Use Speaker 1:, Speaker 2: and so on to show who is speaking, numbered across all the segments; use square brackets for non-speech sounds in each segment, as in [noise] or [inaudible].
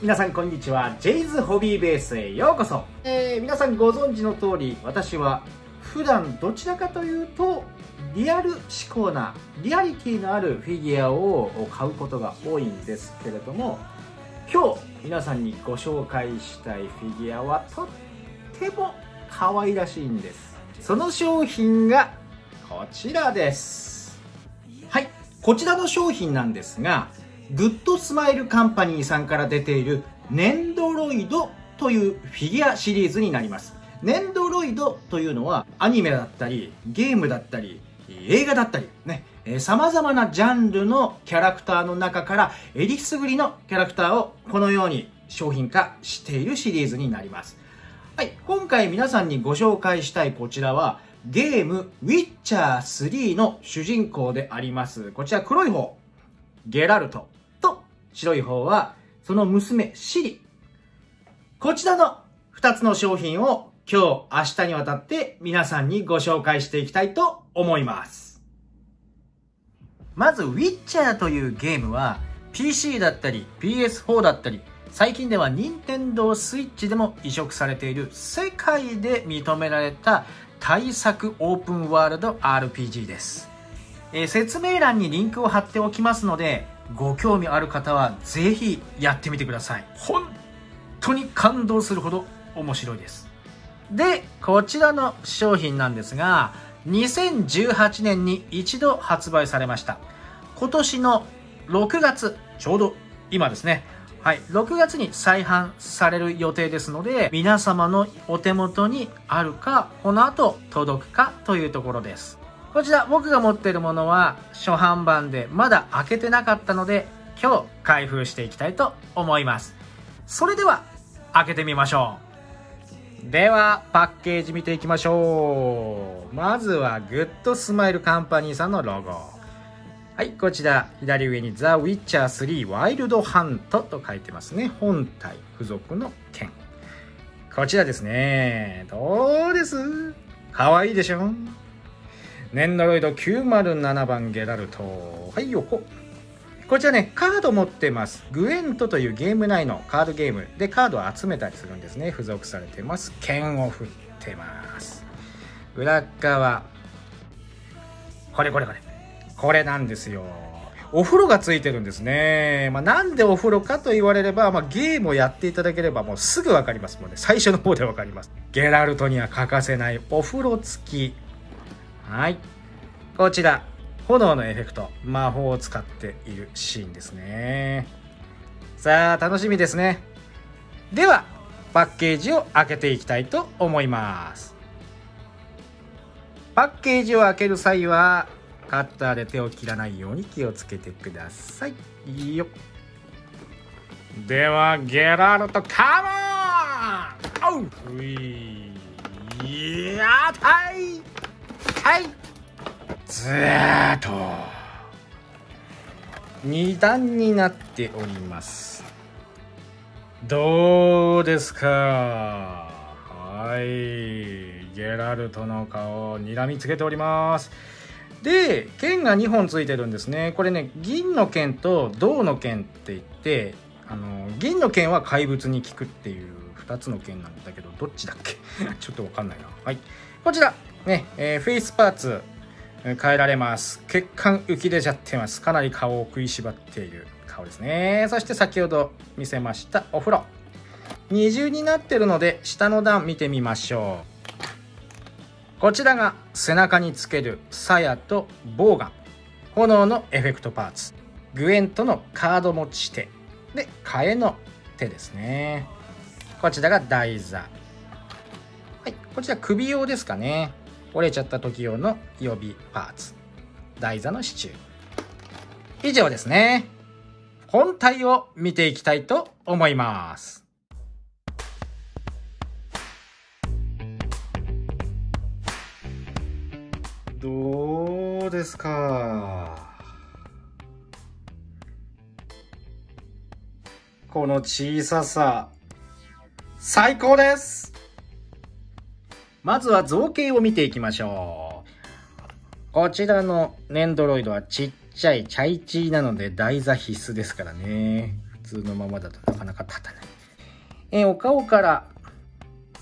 Speaker 1: 皆さんこんにちは。ジェイズホビーベースへようこそ、えー、皆さんご存知の通り私は普段どちらかというとリアル思考なリアリティのあるフィギュアを買うことが多いんですけれども今日皆さんにご紹介したいフィギュアはとっても可愛らしいんです。その商品がこちらです。はいこちらの商品なんですがグッドスマイルカンパニーさんから出ているねんどろいどというフィギュアシリーズになりますねんどろいどというのはアニメだったりゲームだったり映画だったりね様々なジャンルのキャラクターの中からえりすぐりのキャラクターをこのように商品化しているシリーズになります。はい、今回皆さんにご紹介したいこちらはゲームウィッチャー3の主人公であります。こちら黒い方、ゲラルト白い方はその娘シリ。こちらの2つの商品を今日、明日にわたって皆さんにご紹介していきたいと思います。まず、ウィッチャーというゲームは PC だったり PS4 だったり最近では任天堂 switch でも移植されている世界で認められた対策オープンワールド RPG です。えー、説明欄にリンクを貼っておきますのでご興味ある方はぜひやってみてください。本当に感動するほど面白いです。で、こちらの商品なんですが、2018年に一度発売されました。今年の6月、ちょうど今ですね。はい、6月に再販される予定ですので、皆様のお手元にあるか、この後届くかというところです。こちら僕が持っているものは初版版でまだ開けてなかったので、今日開封していきたいと思います。それでは開けてみましょう。では、パッケージ見ていきましょう。まずは、グッドスマイルカンパニーさんのロゴ。はい、こちら、左上にザ・ウィッチャー3ワイルドハントと書いてますね。本体、付属の剣。こちらですね。どうです？かわいいでしょ？ネンドロイド907番ゲラルト。はい、横。こちらね、カード持ってます。グエントというゲーム内のカードゲームでカードを集めたりするんですね。付属されてます。剣を振ってます。裏側。これこれこれ。これなんですよ。お風呂がついてるんですね。まあ、なんでお風呂かと言われれば、まあ、ゲームをやっていただければもうすぐわかりますもんね。最初の方でわかります。ゲラルトには欠かせないお風呂付き。はい。こちら。炎のエフェクト、魔法を使っているシーンですね。さあ、楽しみですね。では、パッケージを開けていきたいと思います。パッケージを開ける際は、カッターで手を切らないように気をつけてください。いいよ。では、ゲラルト、カモンおういやたいはい。ずーっと。2段になっております。どうですか？はい。ゲラルトの顔を睨みつけております。で剣が2本ついてるんですね。これね銀の剣と銅の剣って言ってあの銀の剣は怪物に効くっていう2つの剣なんだけどどっちだっけ？[laughs] ちょっとわかんないな。はい。こちら。ね、えー、フェイスパーツ変えられます。血管浮き出ちゃってます。かなり顔を食いしばっている。顔ですね。そして先ほど見せましたお風呂。二重になってるので下の段見てみましょう。こちらが背中につける鞘とボウガン。炎のエフェクトパーツ。グエントのカード持ち手。で替えの手ですね。こちらが台座。はいこちら首用ですかね。折れちゃった時用の予備パーツ。台座の支柱。以上ですね。本体を見ていきたいと思います。どうですか？この小ささ。最高です！まずは造形を見ていきましょう。こちらのネンドロイドはちっちゃいチャイチーなので台座必須ですからね。普通のままだとなかなか立たない。え、お顔から、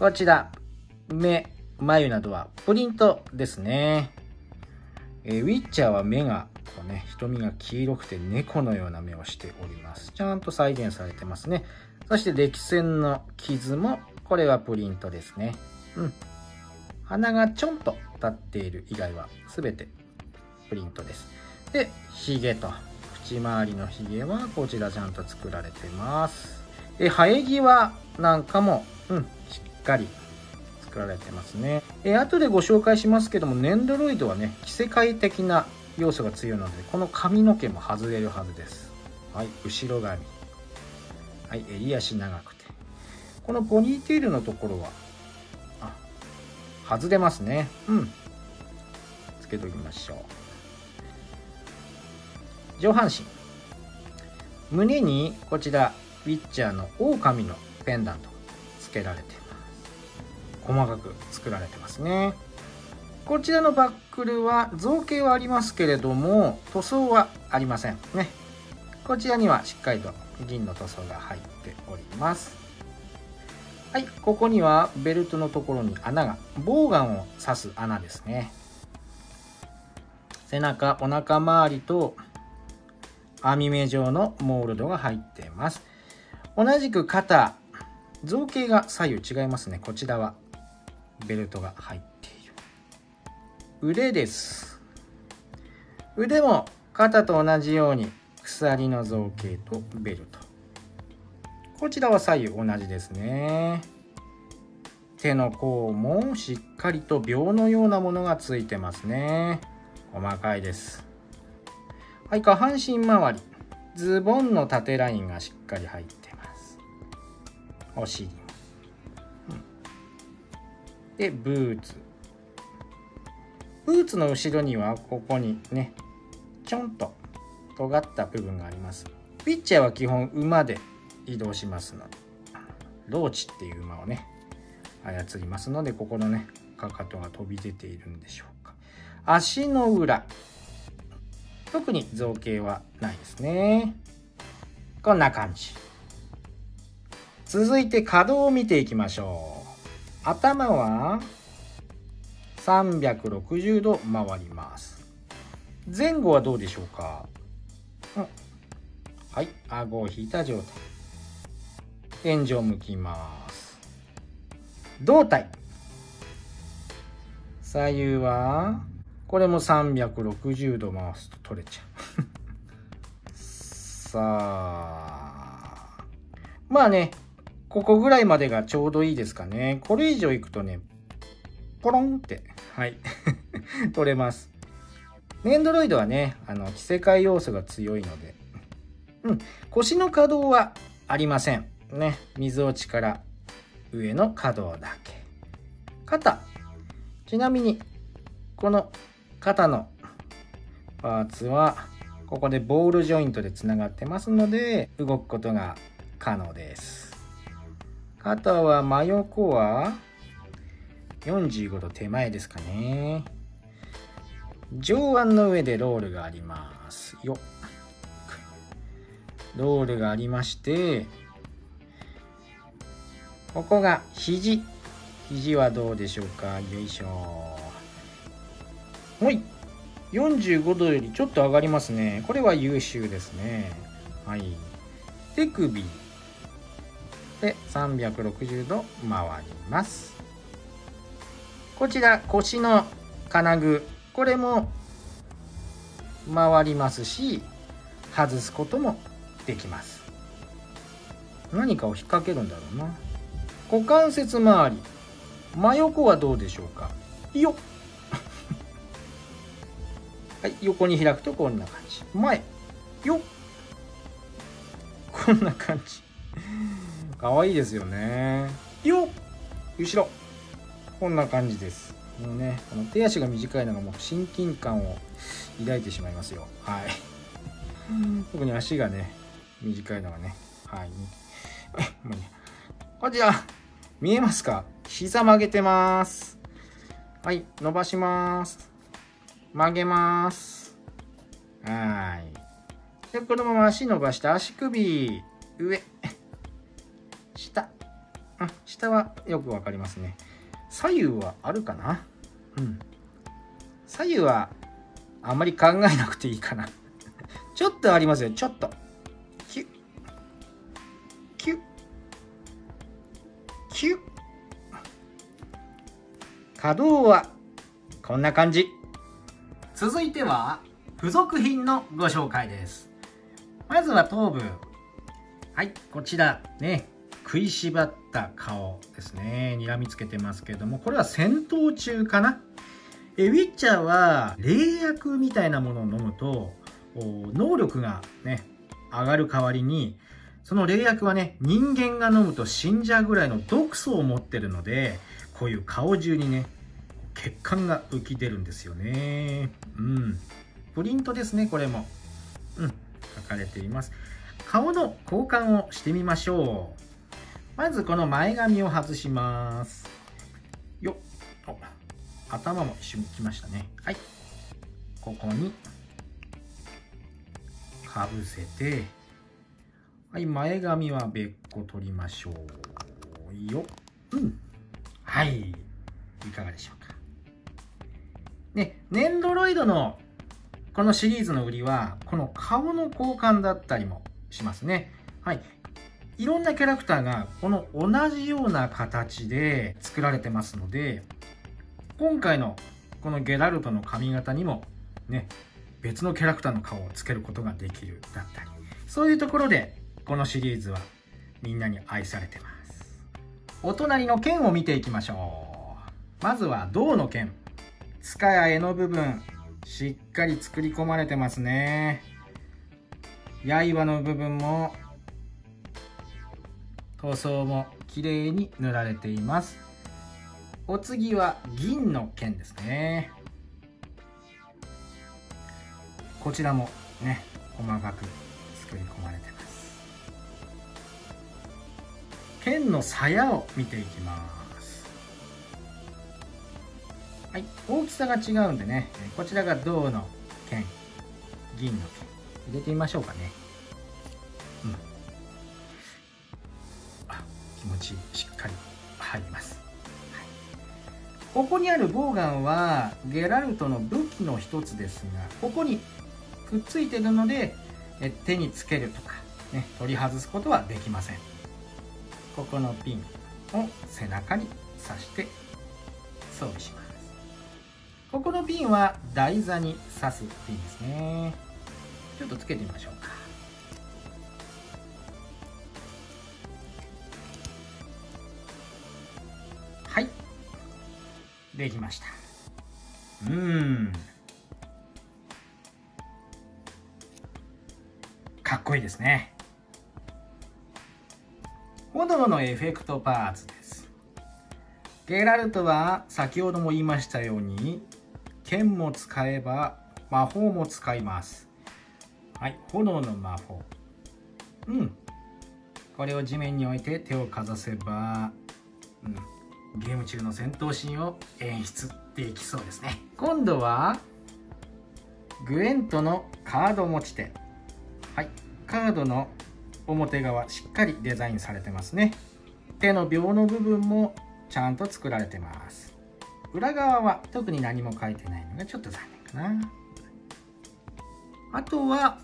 Speaker 1: こちら、目、眉などはプリントですね。え、ウィッチャーは目が、こうね、瞳が黄色くて猫のような目をしております。ちゃんと再現されてますね。そして歴線の傷も、これはプリントですね。うん。鼻がちょんと立っている以外は全てプリントです。で、ヒゲと、口周りのヒゲはこちらちゃんと作られてます。で、生え際なんかも、うん、しっかり作られてますね。え後でご紹介しますけども、ネンドロイドはね、着せ替え的な要素が強いので、この髪の毛も外れるはずです。はい、後ろ髪。はい、襟足長くて。このポニーテールのところは、外れますね。うん。つけときましょう。上半身。胸にこちら、ウィッチャーの狼のペンダントつけられてます。細かく作られてますね。こちらのバックルは造形はありますけれども塗装はありませんね。こちらにはしっかりと銀の塗装が入っておりますはい。ここにはベルトのところに穴がボウガンを刺す穴ですね。背中お腹周りと網目状のモールドが入っています。同じく肩造形が左右違いますね。こちらはベルトが入っている。腕です。腕も肩と同じように鎖の造形とベルト。こちらは左右同じですね。手の甲もしっかりと秒のようなものがついてますね。細かいです。はい下半身周り。ズボンの縦ラインがしっかり入ってます。お尻、でブーツ。ブーツの後ろにはここにねちょんと尖った部分があります。ピッチャーは基本馬で移動しますの。でローチっていう馬をね操りますのでここのねかかとが飛び出ているんでしょうか。足の裏。特に造形はないですね。こんな感じ。続いて可動を見ていきましょう。頭は360度回ります。前後はどうでしょうか？はい、顎を引いた状態。天井向きます。胴体。左右は、これも360度回すと取れちゃう。[laughs] さあ。まあね、ここぐらいまでがちょうどいいですかね。これ以上いくとね、ポロンって、はい、[laughs] 取れます。ネンドロイドはね、あの、着せ替え要素が強いので、うん、腰の可動はありません。ね、水落ちから上の可動だけ。肩。ちなみに、この肩のパーツは、ここでボールジョイントでつながってますので、動くことが可能です。肩は真横は45度手前ですかね。上腕の上でロールがありますよロールがありましてここが肘。肘はどうでしょうか？よいしょ。ほい。45度よりちょっと上がりますね。これは優秀ですね。はい。手首。で360度回ります。こちら腰の金具。これも回りますし外すこともできます。何かを引っ掛けるんだろうな。股関節周り真横はどうでしょうか？よっ。[laughs] はい横に開くとこんな感じ。前。よっ。こんな感じ。かわいいですよね。よっ。後ろ。こんな感じです。もうねこの手足が短いのがもう親近感を抱いてしまいますよ。はい。[laughs] 特に足がね短いのがね。はい。もうね。こちら見えますか？膝曲げてます。はい伸ばします。曲げます。はい。でこのまま足伸ばして足首上。[laughs] 下。あ下はよくわかりますね。左右はあるかな？うん。左右はあんまり考えなくていいかな。[laughs] ちょっとありますよ。ちょっと。キュッ。キュッ。キュッ可動はこんな感じ。続いては付属品のご紹介です。まずは頭部はいこちら。ね食いしばった顔ですね。睨みつけてますけども。これは戦闘中かな。えウィッチャーは霊薬みたいなものを飲むと能力がね上がる代わりにその霊薬はね人間が飲むと死んじゃうぐらいの毒素を持ってるのでこういう顔中にね血管が浮き出るんですよね。うん。プリントですねこれも。うん。書かれています。顔の交換をしてみましょう。まずこの前髪を外します。よっ。頭も一緒にきましたね。はい。ここにかぶせてはい前髪は別個取りましょうよ。うん。はい。いかがでしょうか。ねネンドロイドのこのシリーズの売りはこの顔の交換だったりもしますね。はい。いろんなキャラクターがこの同じような形で作られてますので今回のこのゲラルトの髪型にもね別のキャラクターの顔をつけることができるだったりそういうところでこのシリーズはみんなに愛されてます。お隣の剣を見ていきましょう。まずは銅の剣。塚や柄の部分しっかり作り込まれてますね。刃の部分も塗装も綺麗に塗られています。お次は銀の剣ですね。こちらもね細かく作り込まれてます。剣の鞘を見ていきます。はい。大きさが違うんでね。こちらが銅の剣銀の剣。入れてみましょうかね。うん。気持ちしっかり入ります、はい、ここにあるボウガンはゲラルトの武器の一つですがここにくっついてるので手につけるとか、ね、取り外すことはできません。ここのピンを背中に刺して装備します。ここのピンは台座に刺すピンですね。ちょっとつけてみましょうか。できました。うん。かっこいいですね炎のエフェクトパーツです。ゲラルトは先ほども言いましたように剣も使えば魔法も使います。はい炎の魔法。うん。これを地面に置いて手をかざせば、うん、ゲーム中の戦闘シーンを演出できそうですね。今度はグエントのカード持ち手。はいカードの表側しっかりデザインされてますね手の秒の部分もちゃんと作られてます裏側は特に何も書いてないのがちょっと残念かなあとは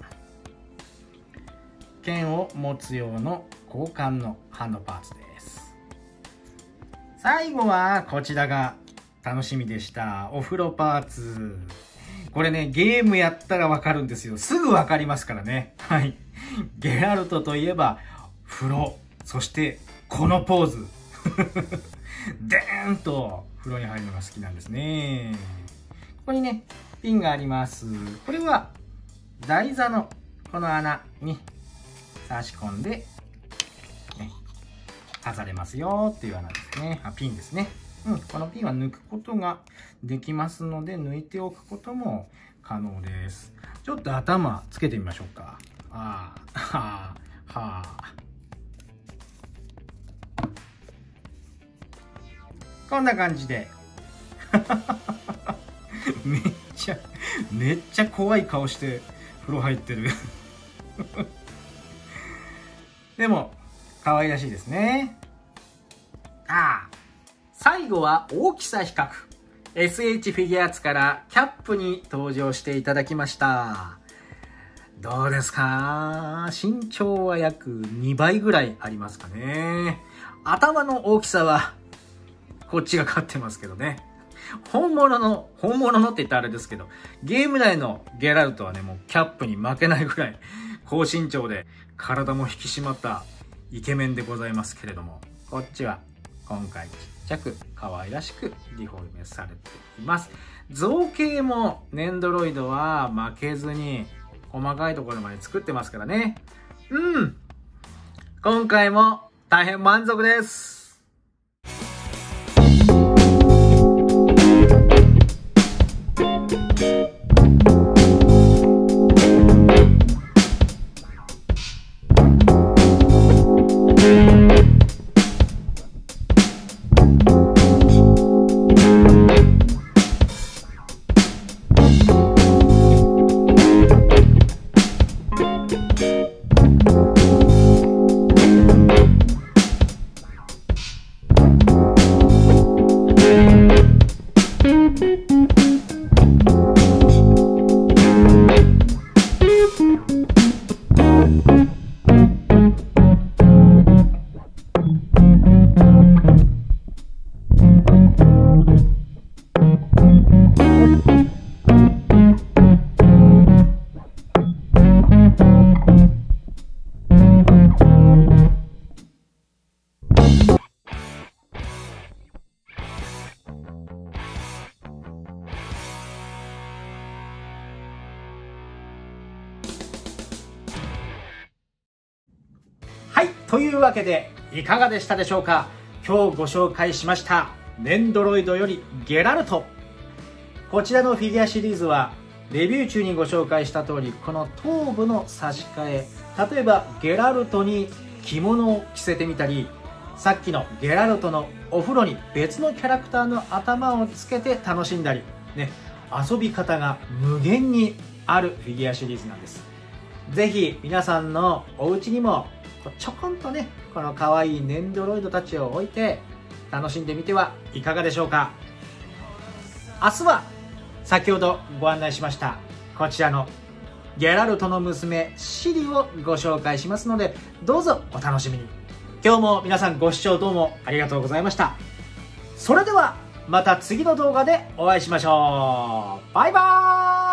Speaker 1: 剣を持つ用の交換のハンドパーツです最後はこちらが楽しみでした。お風呂パーツ。これね、ゲームやったらわかるんですよ。すぐわかりますからね。はい。ゲラルトといえば、風呂。そして、このポーズ。[laughs] でーんと風呂に入るのが好きなんですね。ここにね、ピンがあります。これは、台座のこの穴に差し込んでね飾れますよっていう穴ですね。あ、ピンですね。うん、このピンは抜くことができますので、抜いておくことも可能です。ちょっと頭つけてみましょうか。ああ、はあ、はあ。こんな感じで。[laughs] めっちゃ、めっちゃ怖い顔して風呂入ってる [laughs] でも、可愛らしいですね。ああ。最後は大きさ比較。SH フィギュアーツからキャップに登場していただきました。どうですか？身長は約2倍ぐらいありますかね。頭の大きさは、こっちが勝ってますけどね。本物の、本物のって言ったらあれですけど、ゲーム内のゲラルトはね、もうキャップに負けないぐらい高身長で体も引き締まったイケメンでございますけれども、こっちは今回ちっちゃく可愛らしくリフォルメされています。造形もネンドロイドは負けずに細かいところまで作ってますからね。うん。今回も大変満足です。というわけでいかがでしたでしょうか？今日ご紹介しましたネンドロイドよりゲラルト。こちらのフィギュアシリーズはレビュー中にご紹介した通りこの頭部の差し替え例えばゲラルトに着物を着せてみたりさっきのゲラルトのお風呂に別のキャラクターの頭をつけて楽しんだりね遊び方が無限にあるフィギュアシリーズなんです。ぜひ皆さんのお家にもちょこんとねこの可愛いネンドロイドたちを置いて楽しんでみてはいかがでしょうか。明日は先ほどご案内しましたこちらのゲラルトの娘シリをご紹介しますのでどうぞお楽しみに。今日も皆さんご視聴どうもありがとうございました。それではまた次の動画でお会いしましょう。バイバーイ。